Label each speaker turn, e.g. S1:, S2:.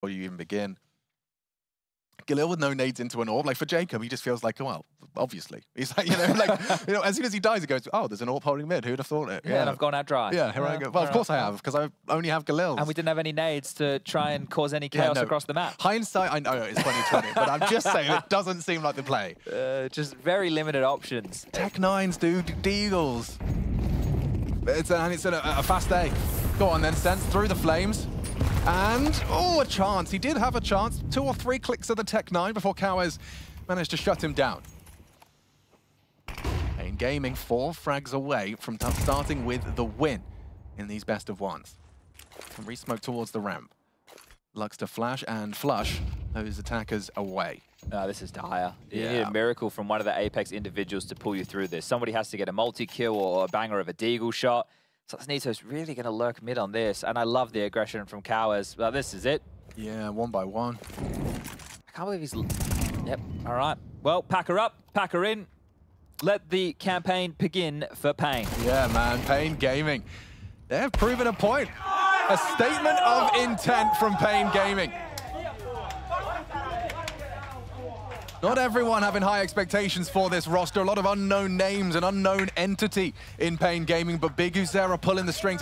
S1: before you even begin. Galil with no nades into an orb. Like for Jacob, he just feels like, well, obviously. He's like, you know, like, you know, as soon as he dies, he goes, oh, there's an orb holding mid. Who'd have thought it?
S2: Yeah, and I've gone out dry.
S1: Yeah, here I go. Well, of course I have, because I only have Galil.
S2: And we didn't have any nades to try and cause any chaos
S1: no.
S2: across the map.
S1: Hindsight, I know it's 2020, but I'm just saying it doesn't seem like the play.
S2: Uh, just very limited options.
S1: Tech nines, dude. Deagles. It's a, and it's a, a fast day. Go on then, Sense through the flames. And, oh, a chance. He did have a chance. Two or three clicks of the Tech 9 before Kawes managed to shut him down. Pain Gaming, four frags away from starting with the win in these best of ones. From resmoke towards the ramp. Lux to flash and flush those attackers away.
S2: Oh, this is dire. You
S1: yeah.
S2: need a miracle from one of the Apeks individuals to pull you through this. Somebody has to get a multi-kill or a banger of a deagle shot. Satsnito's really going to lurk mid on this, and I love the aggression from Kawes. Well, this is it.
S1: Yeah, one by one.
S2: I can't believe he's... Yep, all right. Well, pack her up, pack her in. Let the campaign begin for Pain.
S1: Yeah, man, Pain Gaming. They've proven a point. A statement of intent from Pain Gaming. Not everyone having high expectations for this roster. A lot of unknown names and unknown entity in Pain Gaming, but biguzera pulling the strings.